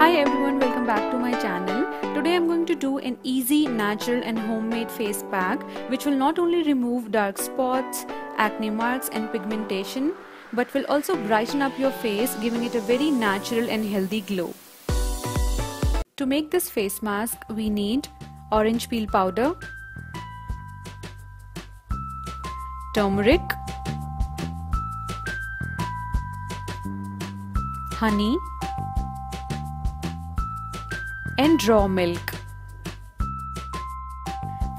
Hi everyone, welcome back to my channel. Today I'm going to do an easy, natural and homemade face pack which will not only remove dark spots, acne marks and pigmentation but will also brighten up your face giving it a very natural and healthy glow. To make this face mask we need orange peel powder, turmeric, honey and raw milk.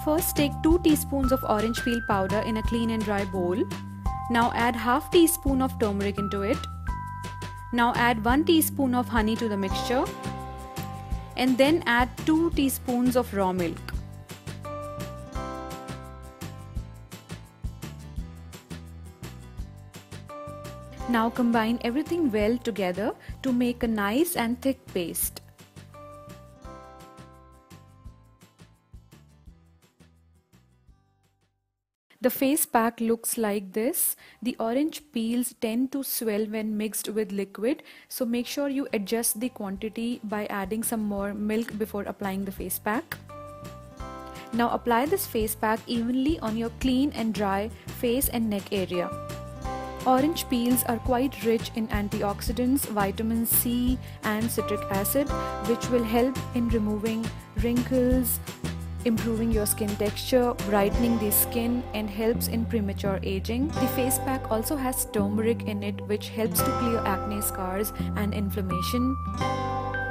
First take 2 teaspoons of orange peel powder in a clean and dry bowl. Now add half teaspoon of turmeric into it. Now add 1 teaspoon of honey to the mixture and then add 2 teaspoons of raw milk. Now combine everything well together to make a nice and thick paste. The face pack looks like this. The orange peels tend to swell when mixed with liquid so make sure you adjust the quantity by adding some more milk before applying the face pack. Now apply this face pack evenly on your clean and dry face and neck area. Orange peels are quite rich in antioxidants, vitamin C and citric acid which will help in removing wrinkles, improving your skin texture, brightening the skin and helps in premature aging. The face pack also has turmeric in it which helps to clear acne scars and inflammation.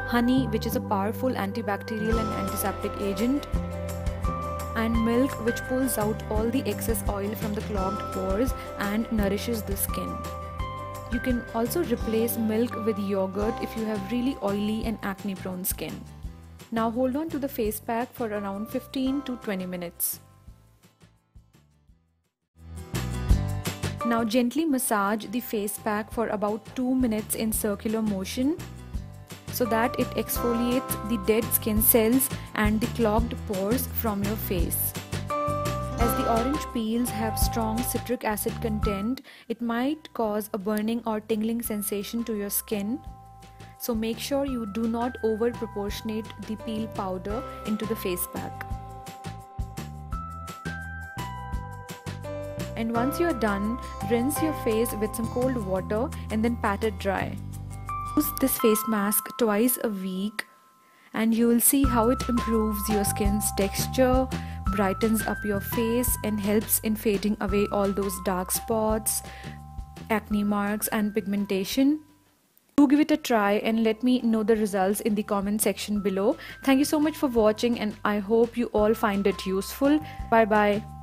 Honey which is a powerful antibacterial and antiseptic agent and milk which pulls out all the excess oil from the clogged pores and nourishes the skin. You can also replace milk with yogurt if you have really oily and acne prone skin. Now hold on to the face pack for around 15 to 20 minutes. Now gently massage the face pack for about 2 minutes in circular motion so that it exfoliates the dead skin cells and the clogged pores from your face. As the orange peels have strong citric acid content, it might cause a burning or tingling sensation to your skin so make sure you do not over proportionate the peel powder into the face pack. And once you are done, rinse your face with some cold water and then pat it dry. Use this face mask twice a week and you will see how it improves your skin's texture, brightens up your face and helps in fading away all those dark spots, acne marks and pigmentation. Do give it a try and let me know the results in the comment section below. Thank you so much for watching and I hope you all find it useful. Bye bye.